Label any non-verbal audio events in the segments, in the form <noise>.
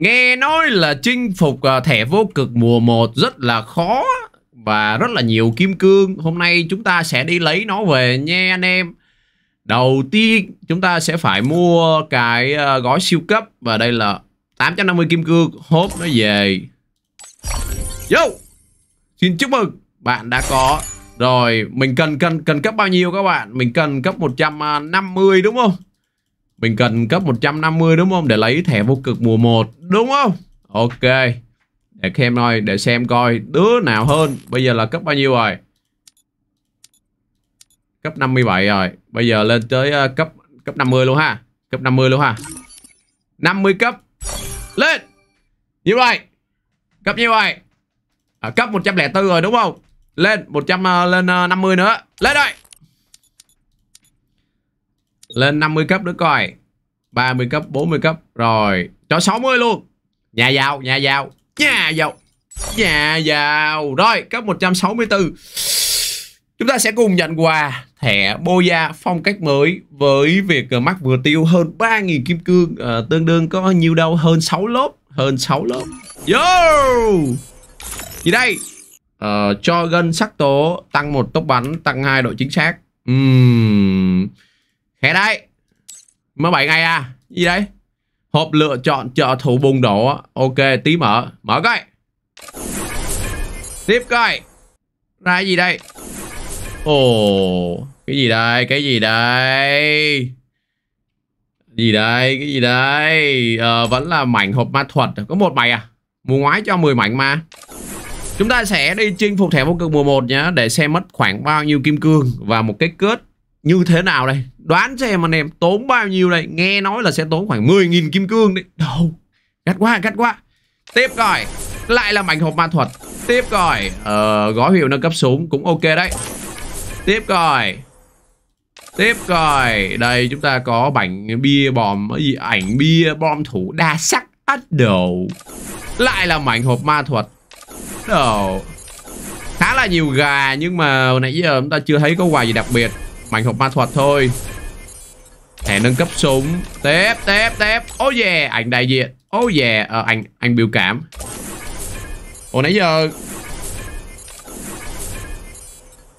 Nghe nói là chinh phục à, thẻ vô cực mùa 1 rất là khó và rất là nhiều kim cương. Hôm nay chúng ta sẽ đi lấy nó về nha anh em. Đầu tiên, chúng ta sẽ phải mua cái à, gói siêu cấp và đây là 850 kim cương. Hốt nó về. Yo! Xin chúc mừng, bạn đã có rồi, mình cần cần cần cấp bao nhiêu các bạn? Mình cần cấp 150 đúng không? Mình cần cấp 150 đúng không? Để lấy thẻ vô cực mùa 1 Đúng không? Ok. Để xem coi Để xem coi đứa nào hơn. Bây giờ là cấp bao nhiêu rồi? Cấp 57 rồi. Bây giờ lên tới ờ, cấp cấp 50 luôn ha. Cấp 50 luôn ha. 50 cấp. Lên. Như vậy Cấp như vậy à, Cấp 104 rồi đúng không? Lên 100 uh, ờ, lên ờ, uh, 50 nữa. Lên đây lên 50 cấp nữa coi. 30 cấp 40 cấp. Rồi cho 60 luôn. Nhà giàu nhà giàu Nhà giàu Nhà giàu. Rồi cấp 164 Chúng ta sẽ cùng nhận quà thẻ Boya phong cách mới với việc ờ, mắc vừa tiêu hơn 3.000 kim cương. À, tương đương có nhiêu đâu? Hơn 6 lốp hơn 6 lốp Yo! Gì đây? À, cho gân sắc tố tăng một tốc bắn tăng hai độ chính xác. Uhm. Khẽ đấy. Mới 7 ngày à. Gì đấy? Hộp lựa chọn trợ thủ bùng nổ. Ok tí mở. Mở coi. Tiếp coi. Ra gì đây? Ồ Cái gì đây? Cái gì đây? Gì đây? Cái gì đây? Ờ, Vẫn là mảnh hộp ma thuật. Có một mảnh à? Mùa ngoái cho 10 mảnh mà. Chúng ta sẽ đi chinh phục thẻ vô cực mùa 1 nhé Để xem mất khoảng bao nhiêu kim cương Và một cái kết như thế nào đây. Đoán xem anh em tốn bao nhiêu đây. Nghe nói là sẽ tốn khoảng 10.000 kim cương đấy. Đâu? Gắt quá gắt quá. Tiếp rồi. Lại là mảnh hộp ma thuật. Tiếp rồi. Ờ, Gói hiệu nâng cấp súng cũng ok đấy. Tiếp rồi. Tiếp rồi. Đây chúng ta có bảnh bia bom gì Ảnh bia bom thủ đa sắc ắt đầu Lại là mảnh hộp ma thuật. Đầu Khá là nhiều gà Nhưng mà nãy giờ chúng ta chưa thấy có quà gì đặc biệt. Mảnh hộp ma thuật thôi. Thẻ nâng cấp súng. Tép tép tép. Oh yeah Ảnh đại diện. Oh yeah ờ, Anh anh biểu cảm. Hồi nãy giờ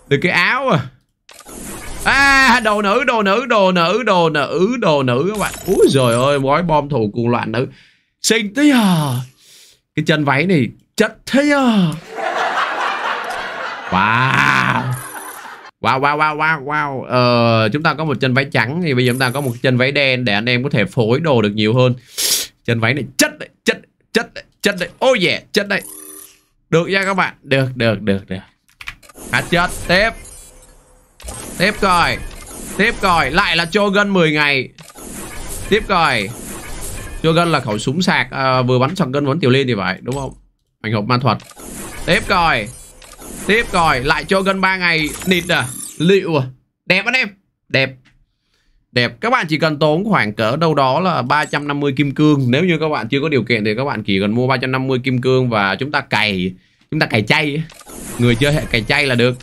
Được cái áo à. À đồ nữ đồ nữ đồ nữ đồ nữ đồ nữ các bạn. Úi giời ơi gói bom thủ cuồng loạn nữ. Xinh thế à. Cái chân váy này chất thế à. Wow. Wow wow wow wow wow. Ờ, Chúng ta có một chân váy trắng Thì bây giờ chúng ta có một chân váy đen Để anh em có thể phối đồ được nhiều hơn. Chân váy này chất đấy Chất chất đấy Chất đấy. Oh yeah chất đấy. Được nha các bạn. Được được được được. Hát chất. Tiếp. Tiếp coi. Tiếp coi. Lại là cho gần 10 ngày. Tiếp coi. Cho gần là khẩu súng sạc. À, Vừa bắn sọc gân vẫn tiểu liên thì phải Đúng không? Ảnh hộp ma thuật. Tiếp coi. Tiếp rồi Lại cho gần 3 ngày. Nịt à Liệu à? Đẹp anh em. Đẹp. Đẹp. Các bạn chỉ cần tốn khoảng cỡ đâu đó là 350 kim cương. Nếu như các bạn chưa có điều kiện Thì các bạn chỉ cần mua 350 kim cương Và chúng ta cày, Chúng ta cày chay Người chơi hệ cày chay là được.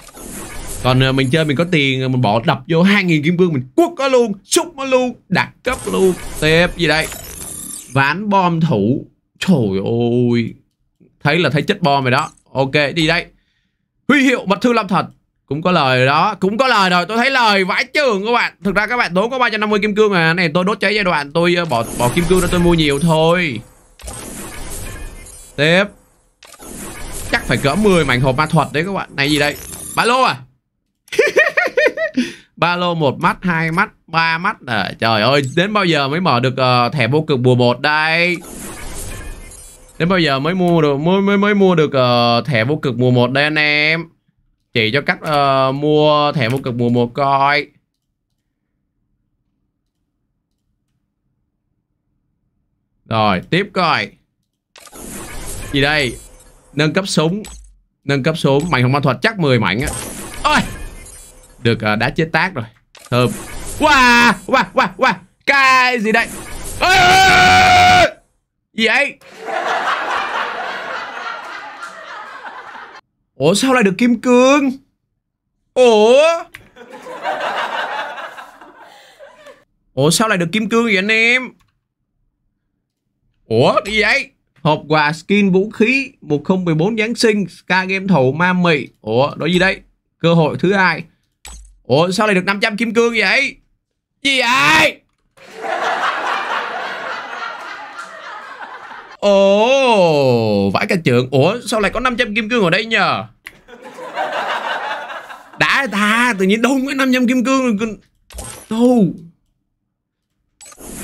Còn ờ, mình chơi mình có tiền ờ, mình bỏ đập vô 2.000 kim cương mình quất nó luôn xúc nó luôn, đặt cấp luôn. Tiếp gì đây? Ván bom thủ. Trời ơi. Thấy là thấy chất bom rồi đó. Ok, đi đây. Huy hiệu mật thư lâm thật cũng có lời đó cũng có lời rồi. Tôi thấy lời vãi trường các bạn. Thực ra các bạn tốn có 350 kim cương à này tôi đốt cháy giai đoạn tôi ờ, bỏ bỏ kim cương ra tôi mua nhiều thôi. Tiếp. Chắc phải cỡ 10 mảnh hộp ma thuật đấy các bạn. Này gì đây? Ba lô à? <laughs> Ba lô một mắt hai mắt ba mắt. À trời ơi đến bao giờ mới mở được uh, thẻ vô cực mùa một đây? Đến bao giờ mới mua được mới mới mới mua được uh, thẻ vô cực mùa 1 đây anh em. Chỉ cho cách uh, mua thẻ vô cực mùa 1 coi. Rồi, tiếp coi. Gì đây? Nâng cấp súng. Nâng cấp súng, mảnh hồng ma thuật chắc 10 mảnh á. Ôi. Được ờ, uh, đá chết tác rồi. Thơm. Wow, wow, wow, wow. Cái gì đây? Ôi! Gì vậy? Ủa, sao lại được kim cương? Ủa? Ủa, sao lại được kim cương vậy anh em? Ủa đi vậy Hộp quà skin vũ khí 1014 Giáng sinh, Sky game thủ ma mị Ủa, đó gì đây Cơ hội thứ hai Ủa, sao lại được 500 kim cương vậy Gì vậy Ồ, Vãi cả trường. Ủa, sao lại có 500 kim cương ở đây nhờ? Đã ta, Tự nhiên đông cái 500 kim cương Đâu?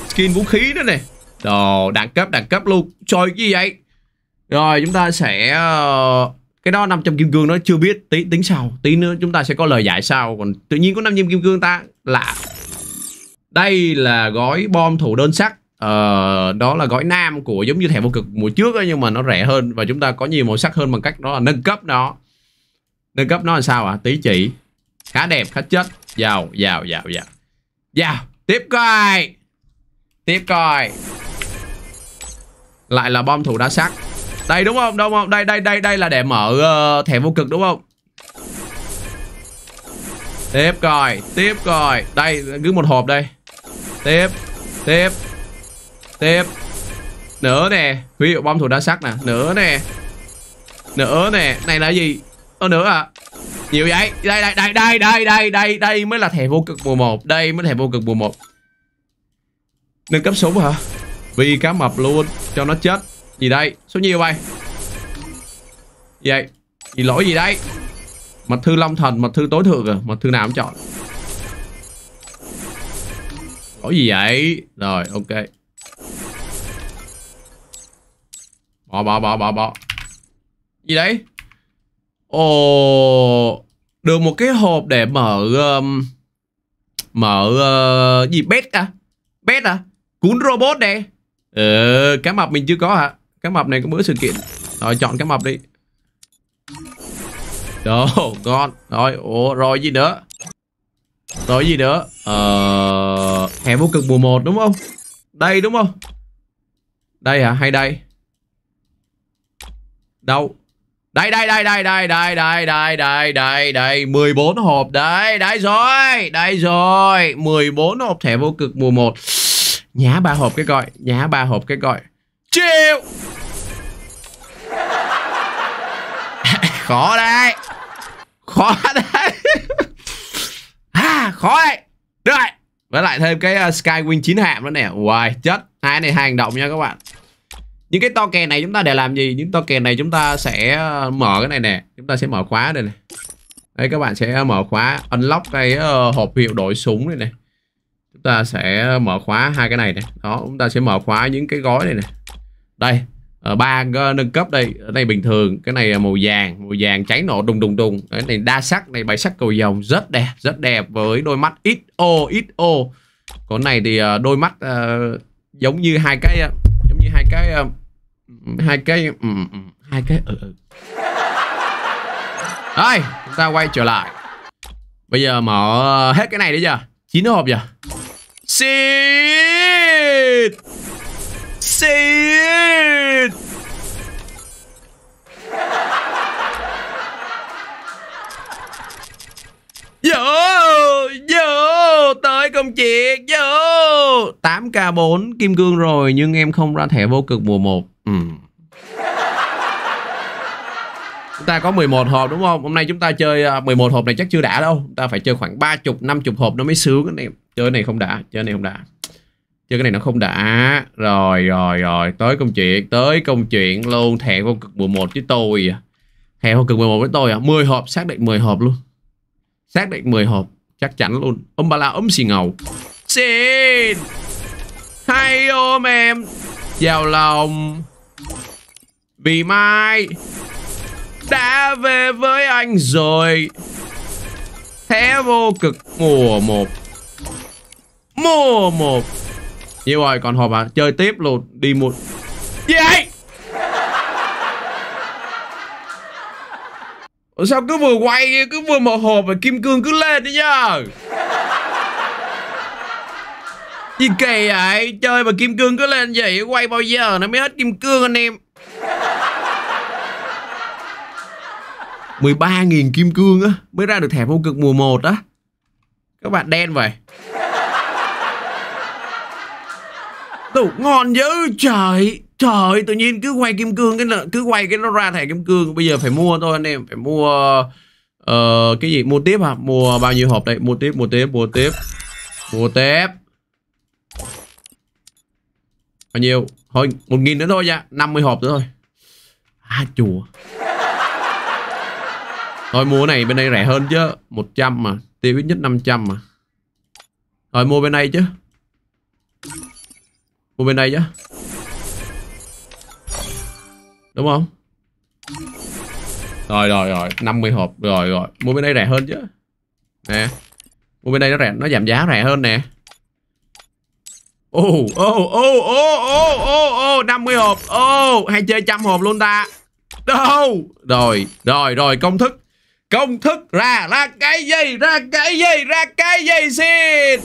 Skin vũ khí đó này. Đồ, đẳng cấp đẳng cấp luôn. Trời gì vậy? Rồi, chúng ta sẽ ờ, Cái đó 500 kim cương nó chưa biết tí, tính sau. Tí nữa chúng ta sẽ có lời giải sau. Còn tự nhiên có 500 kim cương ta, Lạ. Đây là gói bom thủ đơn sắc uh, đó là gói nam của giống như thẻ vô cực mùa trước ấy, nhưng mà nó rẻ hơn và chúng ta có nhiều màu sắc hơn bằng cách đó là nâng cấp nó. Nâng cấp nó là sao ạ? À? tí chỉ. Khá đẹp khá chất. Giàu giàu giàu giàu. Giàu. Tiếp coi. Tiếp coi. Lại là bom thủ đá sắt. Đây đúng không? Đúng không? Đây đây đây đây là để mở uh, thẻ vô cực đúng không? Tiếp coi. Tiếp coi. Đây cứ một hộp đây. Tiếp. Tiếp. Tiếp. Nữa nè Huy hiệu bom thủ đa sắc nè. Nữa nè. Nữa nè. Này là gì? Ơ nữa à? Nhiều vậy. Đây đây đây đây đây đây đây Đây mới là thẻ vô cực mùa 1 Đây mới thẻ vô cực mùa 1 Nâng cấp súng hả? Vì cá mập luôn, Cho nó chết. Gì đây? Số nhiều vậy? Vậy? Gì lỗi gì đây Mật thư long thần, Mật thư tối thượng à? Mật thư nào cũng chọn. Lỗi gì vậy? Rồi, ok. Bỏ bỏ bỏ bỏ bỏ. Gì đấy? Ồ được một cái hộp để mở um, mở uh, gì bét à? Bét à? Cuốn robot đây. Ờ cá mập mình chưa có hả? Cá mập này có bữa sự kiện. Rồi chọn cá mập đi. Đồ, ngon Rồi, ủa, rồi gì nữa? Rồi gì nữa? Ờ... Hè vô cực mùa 1 đúng không? Đây đúng không? Đây hả, hay đây? Đâu đây đây đây đây đây đây đây đây đây đây đây 14 hộp đấy đấy rồi đây rồi 14 hộp thẻ vô cực mùa 1 nhá ba hộp cái gọi nhá ba hộp cái gọi chịu khó đấy. khó đấy. à, khó đấy. được rồi với lại thêm cái uh, Skywing 9 hạm nữa nè Wow chết hai này hai hành động nha các bạn những cái token này chúng ta để làm gì? Những token này chúng ta sẽ ờ, mở cái này nè. Chúng ta sẽ mở khóa đây này. Đây các bạn sẽ mở khóa unlock cái uh, hộp hiệu đổi súng này này. Chúng ta sẽ mở khóa hai cái này này. Đó chúng ta sẽ mở khóa những cái gói này này. Đây ở ba nâng cấp đây. Ở đây bình thường cái này là màu vàng màu vàng cháy nổ đùng đùng đùng. Cái này đa sắc này bảy sắc cầu dòng rất đẹp rất đẹp với đôi mắt ít ô ít ô. Còn này thì đôi mắt uh, giống như hai cái giống như hai cái uh, hai cái ừ, ừ, hai cái ừ, ừ. Rồi, chúng ta quay trở lại. Bây giờ mở hết cái này đi chưa? chín hộp giờ Xịt! Xịt! Vô! Vô! Tới công chuyện! Vô! 8k4 kim cương rồi nhưng em không ra thẻ vô cực mùa 1. Ừ. Chúng ta có 11 hộp đúng không? Hôm nay chúng ta chơi à, 11 hộp này chắc chưa đã đâu. Chúng ta phải chơi khoảng 30, 50 hộp nó mới sướng Cái này, Chơi này không đã, chơi này không đã. Chơi cái này nó không đã. Rồi, rồi, rồi. Tới công chuyện, tới công chuyện luôn. Thẻ vô cực 11 với tôi à. Thẻ vô cực 11 với tôi à. 10 hộp, xác định 10 hộp luôn. Xác định 10 hộp. Chắc chắn luôn. Ông bà la ấm xì ngầu. Xin! Hay ôm em vào lòng vì mai đã về với anh rồi. Thế vô cực, mùa một. Mùa một. Như rồi còn hộp à Chơi tiếp luôn, Đi một Gì vậy? Sao cứ vừa quay, Cứ vừa mở hộp và kim cương cứ lên đi nhá Gì kỳ vậy? Chơi mà kim cương cứ lên vậy, Quay bao giờ nó mới hết kim cương anh em? 13.000 kim cương á mới ra được thẻ vô cực mùa 1 á. Các bạn đen vậy. Tụ ngon dữ trời. Trời tự nhiên cứ quay kim cương cái là- cứ quay cái nó ra thẻ kim cương. Bây giờ phải mua thôi anh em, phải mua uh, cái gì? Mua tiếp hả? Mua bao nhiêu hộp đây? Mua tiếp, mua tiếp, mua tiếp. Mua tiếp. Bao nhiêu? Thôi, một nghìn nữa thôi nha, 50 hộp nữa thôi. À chùa. Thôi, mua cái này bên đây rẻ hơn chứ. 100 mà. Tiêu ít nhất 500 mà. Thôi, mua bên đây chứ. Mua bên đây chứ. Đúng không? Rồi rồi rồi. 50 hộp. Rồi rồi. Mua bên đây rẻ hơn chứ. Nè. Mua bên đây nó rẻ, Nó giảm giá rẻ hơn nè. Ô ô ô ô ô ô ô 50 hộp. Ô, hay chơi trăm hộp luôn ta. Đâu? Rồi rồi rồi. Công thức. Công thức ra ra cái gì, ra cái gì, ra cái gì xin?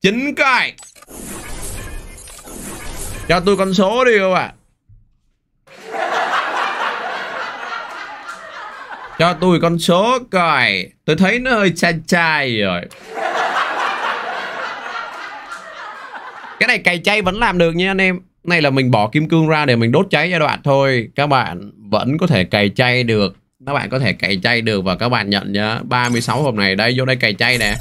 Chính cái Cho tôi con số đi các bạn Cho tôi con số coi. Tôi thấy nó hơi chai chai rồi. Cái này cày chay vẫn làm được nha anh em. Này là mình bỏ kim cương ra để mình đốt cháy giai đoạn thôi. Các bạn vẫn có thể cày chay được. Các bạn có thể cày chay được và các bạn nhận nhá 36 hộp này. Đây vô đây cày chay nè.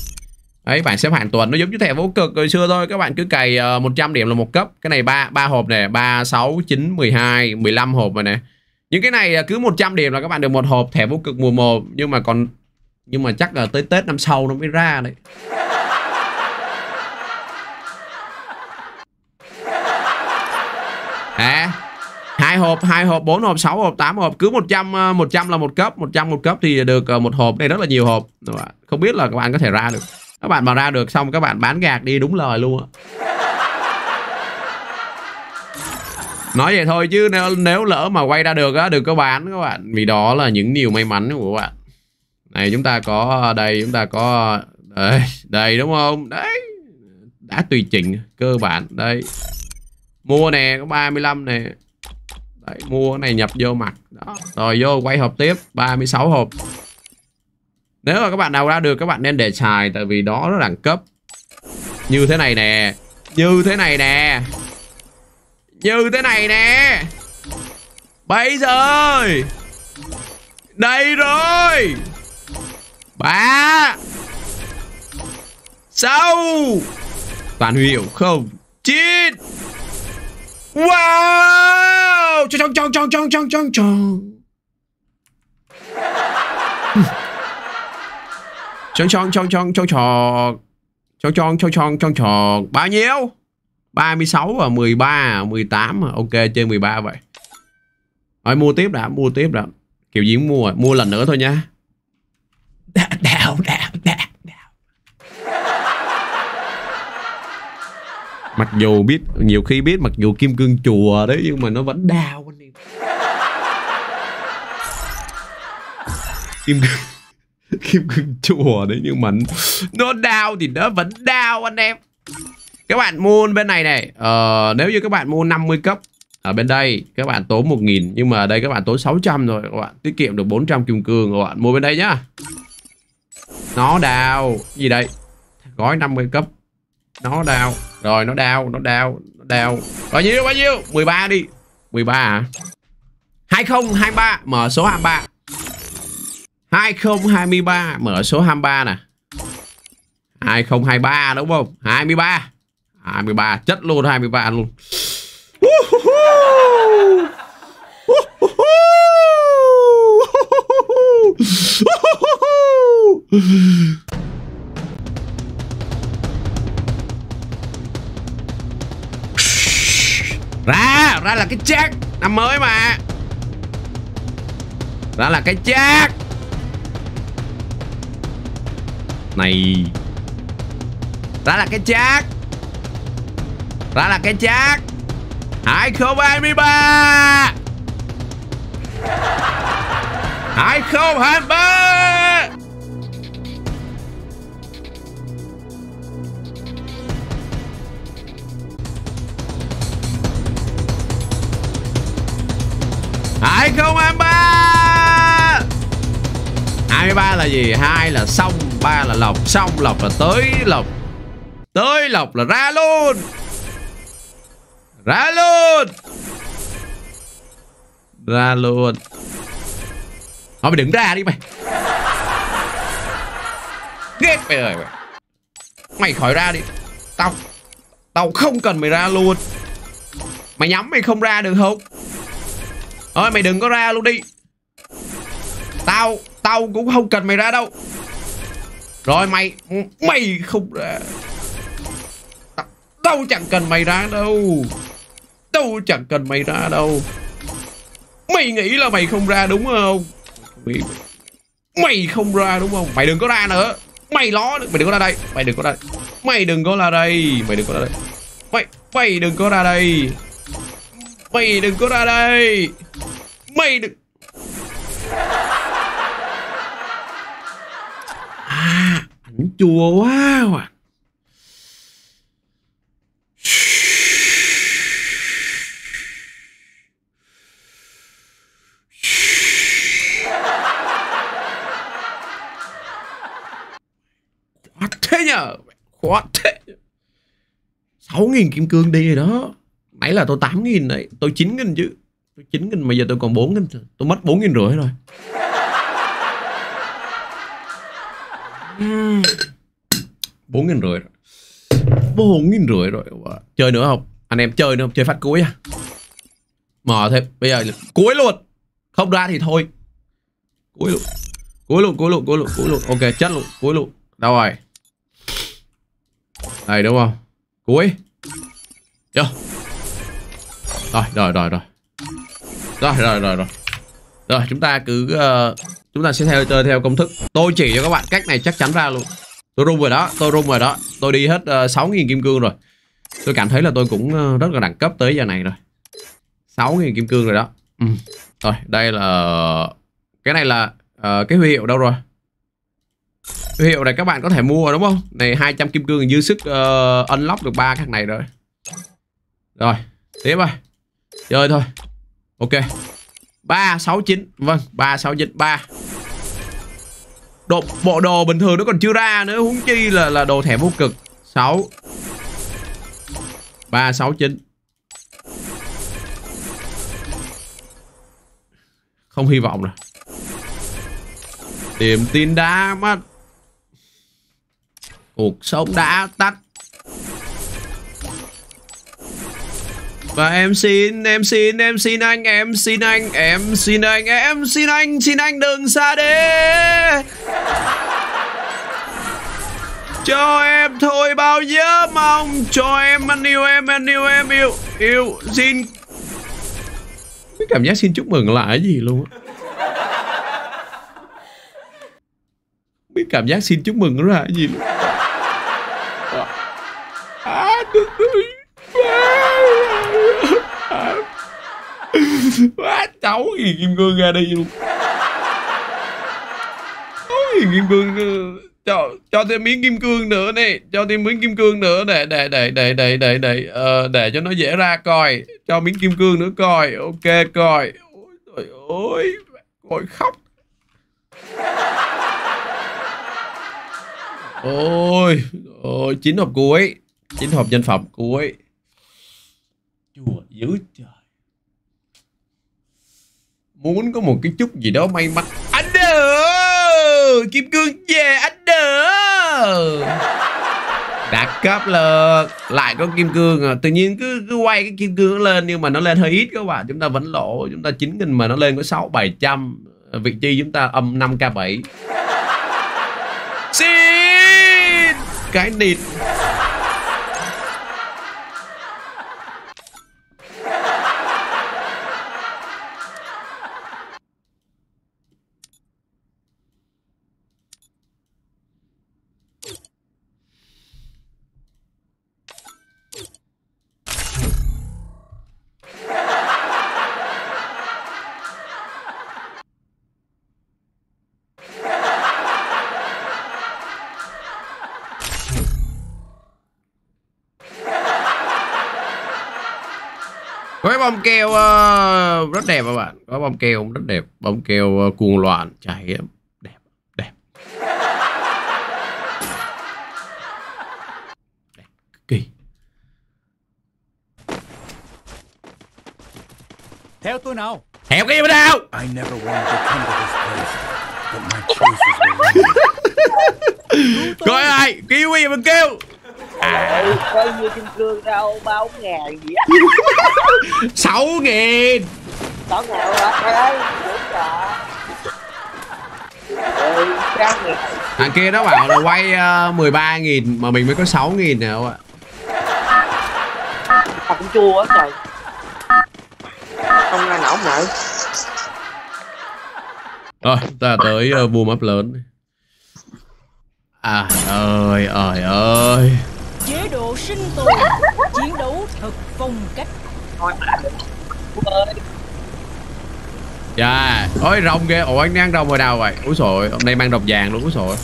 Ấy bạn xếp hàng tuần. Nó giống như thẻ vô cực hồi xưa thôi. Các bạn cứ cày ờ, 100 điểm là một cấp. Cái này ba ba hộp này 3, 6, 9, 12, 15 hộp rồi nè. Những cái này cứ 100 điểm là các bạn được một hộp thẻ vô cực mùa một. Nhưng mà còn Nhưng mà chắc là tới Tết năm sau nó mới ra đấy. À hai hộp, hai hộp, bốn hộp, sáu hộp, tám hộp. Cứ 100, 100 ờ, là một cấp 100 một cấp thì được ờ, một hộp. Đây rất là nhiều hộp. Không? Không biết là các bạn có thể ra được. Các bạn mà ra được xong các bạn bán gạt đi đúng lời luôn á. Nói vậy thôi chứ nếu, nếu lỡ mà quay ra được á Đừng có bán các bạn. Vì đó là những điều may mắn của các bạn. Này chúng ta có ờ, đây Chúng ta có đây, đây đúng không? Đấy. Đã tùy chỉnh cơ bản Đây. Mua nè có 35 nè. Đấy, mua cái này nhập vô mặt. Đó. Rồi vô quay hộp tiếp 36 hộp. Nếu mà các bạn nào ra được các bạn nên để xài Tại vì đó nó đẳng cấp. Như thế này nè Như thế này nè Như thế này nè. Bây giờ Đây rồi. Ba Sáu Toàn hiệu không? Chín Wow Chong chong chong chong chong chong chong Chong chong chong chong chong chong Chong chong chong chong chong chong Bao nhiêu 36 và 13 18 à? Ok chơi 13 vậy Rồi mua tiếp đã Mua tiếp đã Kiểu gì cũng mua Mua lần nữa thôi nha đào đào Mặc dù biết Nhiều khi biết mặc dù kim cương chùa đấy Nhưng mà nó vẫn đau anh em. Kim cương Kim cương chùa đấy Nhưng mà Nó đau thì nó vẫn đau anh em. Các bạn mua bên này này ờ, Nếu như các bạn mua 50 cấp ở bên đây các bạn tốn 1.000 Nhưng mà ở đây các bạn tốn 600 rồi các bạn Tiết kiệm được 400 kim cương các bạn Mua bên đây nhá. Nó đào Gì đây? Gói 50 cấp. Nó đào. Rồi nó đau, Nó đau, Nó đau. Bao nhiêu bao nhiêu? 13 đi. 13 à 2023 Mở số 23 2023 Mở số 23 nè. 2023 đúng không? 23 23 chất luôn 23 luôn. Ra ra là cái chát năm mới mà. Ra là cái chát này. Ra là cái chát ra là cái chát 2023 2023 23 là gì? hai là xong, ba là lộc, xong lộc là tới lộc. Tới lọc là ra luôn. Ra luôn. Ra luôn. Thôi mày đừng ra đi mày. Ghét mày rồi mày. Mày khỏi ra đi. Tao Tao không cần mày ra luôn. Mày nhắm mày không ra được không? Thôi mày đừng có ra luôn đi. Tao Tao cũng không cần mày ra đâu. Rồi mày Mày không ra. Tao, tao chẳng cần mày ra đâu. Tao chẳng cần mày ra đâu. Mày nghĩ là mày không ra đúng không? Mày không ra đúng không? Mày đừng có ra nữa. Mày ló Mày đừng có ra đây. Mày đừng có ra đây. Mày đừng có ra đây. Mày đừng có ra đây. Mày Mày đừng có ra đây. Mày đừng có ra đây. Mày đừng À Ảnh chua quá à. Quá thế nhờ. Quá thế. 6.000 kim cương đi rồi đó. Nãy là tôi 8.000 đấy Tôi 9.000 chứ. Tôi 9.000 mà giờ tôi còn 4.000 Tôi mất 4.000 rưỡi rồi. bốn nghìn rưỡi rồi. 4 nghìn rưỡi rồi Chơi nữa không? Anh em chơi nữa không? Chơi phát cuối à? Mò thêm. Bây giờ cuối luôn. Không ra thì thôi. Cuối luôn. Cuối luôn, cuối luôn, cuối luôn, cuối luôn. Ok, chết luôn, cuối luôn. Đâu rồi? Đây đúng không? Cuối. Vô. Rồi, rồi, rồi, rồi. Rồi, rồi, rồi, rồi. Rồi, chúng ta cứ uh, chúng ta sẽ theo chơi theo công thức. Tôi chỉ cho các bạn cách này chắc chắn ra luôn. Tôi rung rồi đó tôi rung rồi đó. Tôi đi hết ờ, uh, 6.000 kim cương rồi. Tôi cảm thấy là tôi cũng uh, rất là đẳng cấp tới giờ này rồi. 6.000 kim cương rồi đó. Ừ. rồi đây là cái này là uh, cái huy hiệu đâu rồi? Huy hiệu này các bạn có thể mua đúng không? Này 200 kim cương dư sức uh, unlock được ba cái này rồi. Rồi tiếp rồi chơi thôi. Ok. 369 Vâng 3693 Độ, Bộ đồ bình thường nó còn chưa ra nữa Huống chi là là đồ thẻ vô cực. 6 369 Không hy vọng rồi. Điểm tin đã mất. Cuộc sống đã tắt. Và em xin, em xin, em xin anh, em xin anh, em xin anh, em xin anh, xin anh đừng xa đi Cho em thôi bao giờ mong Cho em anh yêu em, anh yêu em, yêu, yêu, xin. Cái cảm giác xin chúc mừng là cái gì luôn á? Biết cảm giác xin chúc mừng nó là cái gì luôn? À, à, à, à quá cháu gì kim cương ra đi luôn? Cháu gì kim cương cho cho thêm miếng kim cương nữa nè cho thêm miếng kim cương nữa để để để để để để để uh, để cho nó dễ ra coi. Cho miếng kim cương nữa coi. Ok coi. Ôi trời ơi coi khóc. Ôi ôi chín hộp cuối. Chín hộp nhân phẩm cuối. Chùa dữ trời muốn có một cái chút gì đó may mắn. Anh đỡ kim cương về, anh đỡ đã cấp lực. Lại có kim cương à. tự nhiên cứ cứ quay cái kim cương lên nhưng mà nó lên hơi ít các bạn. Chúng ta vẫn lỗ. Chúng ta chín nghìn mà nó lên có sáu bảy trăm. Vị trí chúng ta âm 5 k 7 xin! Cái nịt. cái bom keo uh, ờ, rất đẹp các bạn. Có bom keo rất đẹp. Bom keo uh, ờ, cuồng loạn chảy đẹp đẹp. Kỳ. Theo tôi nào. Theo cái gì nào I never wanted to come to this place, but my choices were wrong. <laughs> Gọi lại, kiwi mà kêu. Ôi, coi như kim cương đâu ba bốn ngàn gì á sáu nghìn. Sáu ngàn hả? Trời ơi Thằng kia nó bảo là quay uh, 13 nghìn Mà mình mới có 6 nghìn nè không ạ. Mà cũng chua á trời. Không nghe nổi nợ Rồi ta tới uh, boom up lớn. À ơi ơi ơi chế độ sinh tồn chiến đấu thật phong cách. Dạ. Ôi rồng kìa Ủa anh ăn rồng rồi đâu vậy? Úi xội Hôm nay mang rồng vàng luôn úi xội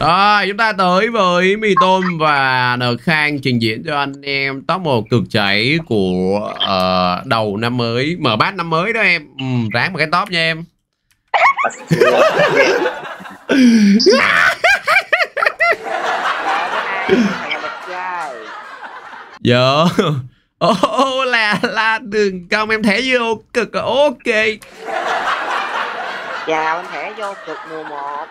Rồi chúng ta tới với Mì Tôm và N Khang trình diễn cho anh em top 1 cực chảy của ờ, đầu năm mới Mở bát năm mới đó em. Ừ, Ráng một cái top nha em <laughs> <laughs> Chào bữa nay thằng đẹp trai Dạ. Ô là là đường công em thẻ vô cực ok. Chào anh thẻ vô cực mùa 1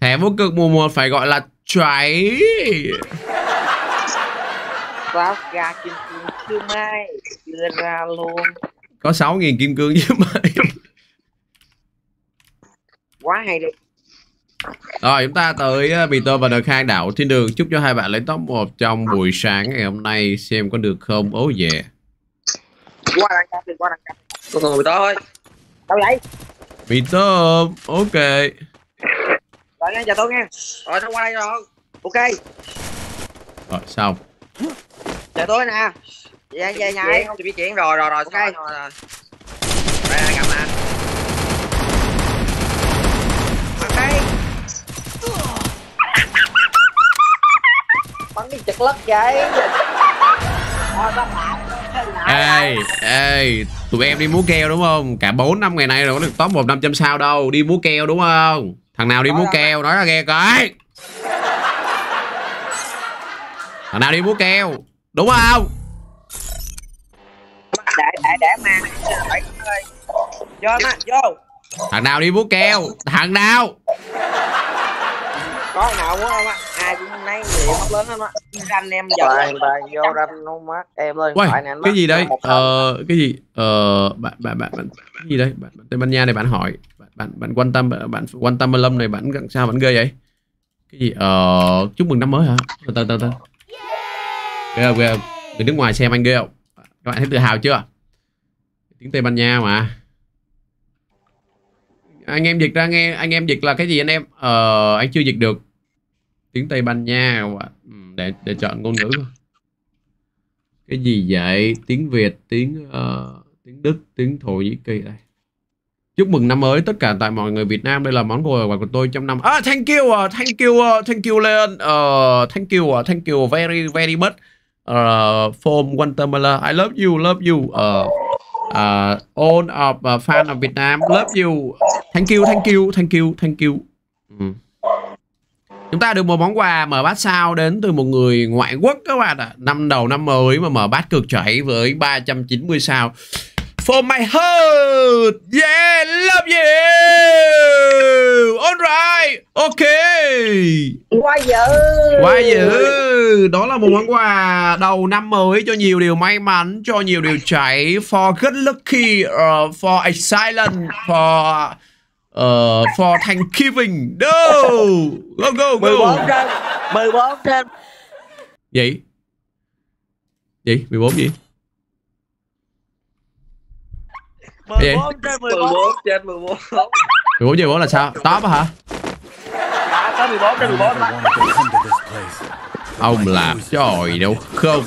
Thẻ vô cực mùa 1 phải gọi là Vào gà kim cương chưa mai Đưa ra luôn. Có 6.000 kim cương chứ mày Quá hay đi Rồi chúng ta tới uh, Peter và Đờ Khang đảo. Thiên đường Chúc cho hai bạn lấy top 1 trong buổi sáng ngày hôm nay Xem có được không? Ố oh yeah Qua đằng đi qua đằng cặp Con người thôi. Đâu vậy? Peter ok. Rồi nghe chào tôi nghe Rồi nó qua đây rồi. Ok. Rồi xong. Chào tôi nè. Về về nhà đi không biết chuyện. Rồi rồi rồi Ok. rồi rồi. Rồi đây cầm nè Bắn đi Bắn đi chật lất vậy. Ê ê Tụi em đi múa keo đúng không? Cả 4 năm ngày nay rồi có được top 1 500 sao đâu. Đi múa keo đúng không? Thằng nào đi múa keo nói ra nghe coi. Thằng nào đi múa keo? Đúng không? Để để để ơi. vô má vô. Thằng nào đi múa keo? Thằng nào có nào muốn không á ai cũng lấy liệu mắt lớn lắm á ranh em giờ Toàn toàn vô ranh nó mắt em ơi Uầy, phải nè, anh cái gì một Ờ, cái gì? Ờ, bạn bạn bạn bạn cái gì đấy? Bạn, bạn Tây Ban Nha này bạn hỏi, bạn bạn bạn quan tâm bạn quan tâm Lâm này bạn sao bạn ghê vậy? Cái gì? Ờ, chúc mừng năm mới hả? Từ từ từ từ. Ghê không, ghê không? Người nước ngoài xem anh ghê không? Các bạn thấy tự hào chưa? Tiếng Tây Ban Nha mà. Anh em dịch ra nghe, anh em dịch là cái gì anh em? Ờ, anh chưa dịch được. Tiếng Tây Ban Nha các ừ, để để chọn ngôn ngữ. cái gì vậy? Tiếng việt tiếng uh, tiếng đức tiếng thổ nhĩ kỳ đây. Chúc mừng năm mới tất cả tại mọi người việt nam. Đây là món quà của tôi trong năm. Ah thank you uh, thank you uh, thank you leon. Uh, thank you uh, thank you very very much. Uh, from guatemala. I love you love you. Uh, uh, all of uh, fan of việt nam love you. Thank you thank you thank you thank you. Ừ. Chúng ta được một món quà mở bát sao đến từ một người ngoại quốc các bạn ạ. Năm đầu năm mới mà mở bát cực chảy với 390 sao. For my heart. Yeah, love you. Alright. Ok. quá dữ Quá dữ. Đó là một món quà đầu năm mới cho nhiều điều may mắn, cho nhiều điều chảy. For good lucky, uh, for excitement, for uh, for Thanksgiving. Go. Go go! Go. 14 trên 14 trên. Gì? Gì? 14 gì? 14 trên 14 14 trên 14 14 gì 14 là sao? Top hả? Đã tới 14 trên I 14 never mà ông làm trời đâu không.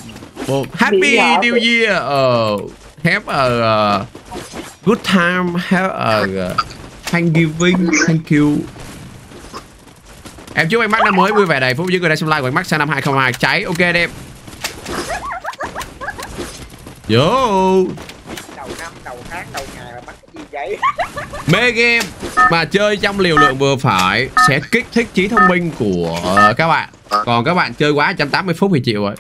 Happy new year uh, have a uh, good time have a uh, Thank you Vinh, thank you. Em chúc anh mắc năm mới vui vẻ đầy phúc với người đang xem live của anh mắc sang năm 2022 cháy. Ok đẹp. Yo. Đầu năm đầu tháng đầu ngày mà bắt cái gì vậy Mê game mà chơi trong liều lượng vừa phải sẽ kích thích trí thông minh của các bạn. Còn các bạn chơi quá 180 phút thì chịu rồi.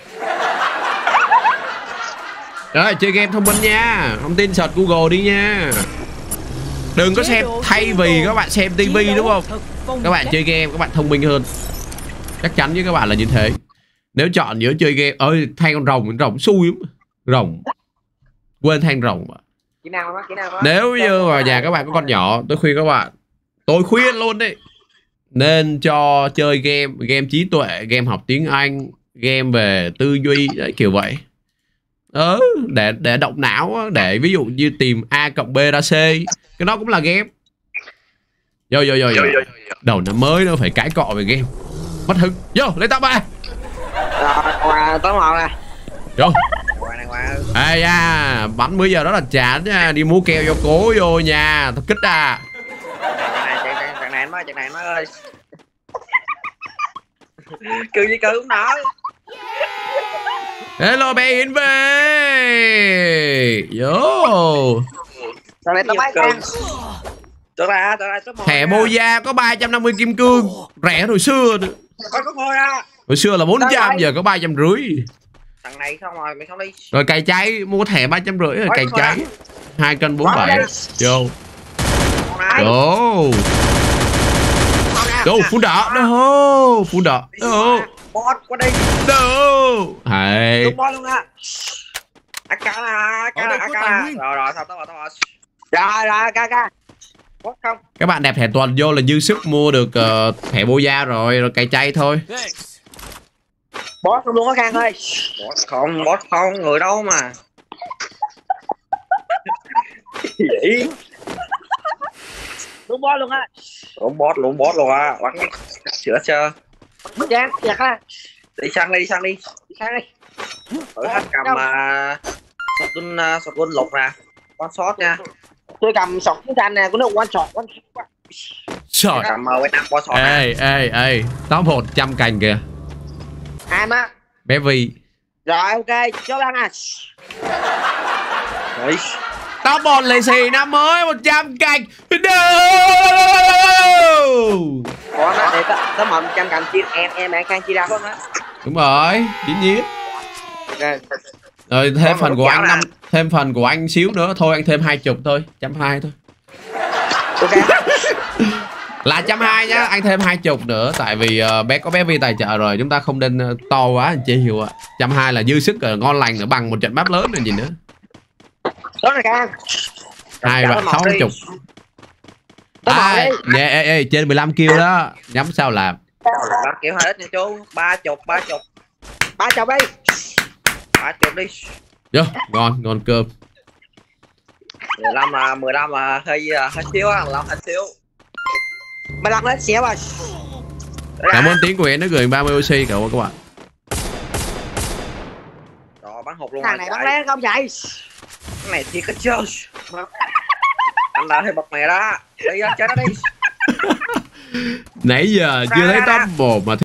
Rồi chơi game thông minh nha. Không tin search Google đi nha. Đừng có xem Thay vì các bạn xem tivi đúng không? Các bạn chơi game các bạn thông minh hơn. Chắc chắn với các bạn là như thế. Nếu chọn giữa chơi game ơi thay con rồng rồng xui lắm. Rồng. Quên than rồng ạ. kỹ năng đó kỹ năng đó. Nếu như mà nhà các bạn có con nhỏ Tôi khuyên các bạn Tôi khuyên luôn đấy. Nên cho chơi game Game trí tuệ Game học tiếng Anh Game về tư duy đấy, Kiểu vậy Ừ để, để động não á, Để ví dụ như tìm A cộng B ra C Cái đó cũng là game. Vô vô vô vô. Đầu năm mới nó phải cãi cọ về game. Mất hứng Vô lấy tao ba. Tóm một nè. Vô. Qua này qua. Ê da Bắn bây giờ đó là chán nha. Đi mua keo cho cố vô nha Tao kích à. Trận này anh mới trận này anh mới ơi. Cười gì cười cũng nở Hello bé Yến về Vô trận này tao mấy can trở ra trở ra số một Thẻ bô da có 350 kim cương. Rẻ hồi xưa coi có ngồi ra Hồi xưa là 400 giờ có 350 thằng này xong rồi mày không đi Rồi cày cháy Mua thẻ 350 rồi Ôi, cày thôi cháy. hai cân Quá 47 đi. Vô Vô Vô phun đỏ. Đâu Phun đỏ. Đâu bot qua đây Đâu Hay. Đúng bot luôn á. AK AK AK rồi rồi xong tao rồi tao rồi rồi rồi AK AK bot không? Các bạn đẹp thẻ tuần vô là dư sức mua được ờ, thẻ bô da rồi Rồi cày chay thôi. Bot không luôn có khang ơi. Bot không bot không người đâu mà. Vậy? Đúng bot luôn á. Đúng bot luôn bot luôn á. Bắn sửa sơ mất dán giặt á đi sang đi đi sang đi. Đi sang đi. Thử hết cầm mà sọt gun uh, sọt gun lục nè one shot nha. Tôi cầm sọt chiến tranh nè của nó one shot one shot Trời. Cầm uh, quay năm one shot nè. Ê ê ê Top 100 cành kìa. Ai má Bé Vi rồi ok cho lan à. Rồi Top 1 lì xì năm mới 100 cành. Đâu có nó để tao mầm trăm cầm chia em em mẹ khang chia ra không á Đúng rồi Dĩ nhiên rồi Rồi thêm Có phần một của anh năm Thêm phần của anh xíu nữa. Thôi anh thêm hai chục thôi. Trăm hai thôi. Ok. Là trăm hai nhá. Anh thêm hai chục nữa. Tại vì ờ, bé có bé Vi tài trợ rồi. Chúng ta không nên ờ, to quá anh chị hiểu ạ. Trăm hai là dư sức ờ, ngon lành nữa Bằng một trận bắp lớn này gì nữa đó là khang hai và sáu chục. Ai, đi. ê, ê, trên 15 kill đó. Nhắm sao làm? Ba kiểu hết nha chú. Ba chục ba chục. Ba chục đi. Ba chục đi. Vô, ngon, ngon cơm. 15 là 15 là hơi à, hơi xíu á 15 hơi xíu. 15 hết xíu rồi. Cảm ơn tiếng của em nó gửi 30 oxy ơn các bạn hụt luôn thằng này bắn lén không chạy cái này thì có chơi anh đã hơi bật mẹ đó. Đi á, chơi nó đi. <laughs> Nãy giờ chưa thấy top 1 mà